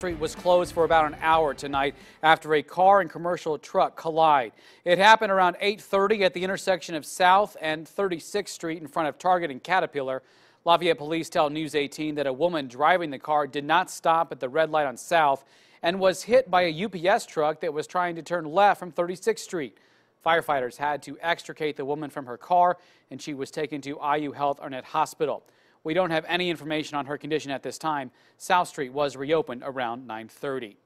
Street was closed for about an hour tonight after a car and commercial truck collide. It happened around 8:30 at the intersection of South and 36th Street in front of Target and Caterpillar. Lafayette police tell News 18 that a woman driving the car did not stop at the red light on South and was hit by a UPS truck that was trying to turn left from 36th Street. Firefighters had to extricate the woman from her car and she was taken to IU Health Arnett Hospital. We don't have any information on her condition at this time. South Street was reopened around 930.